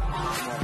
Come on.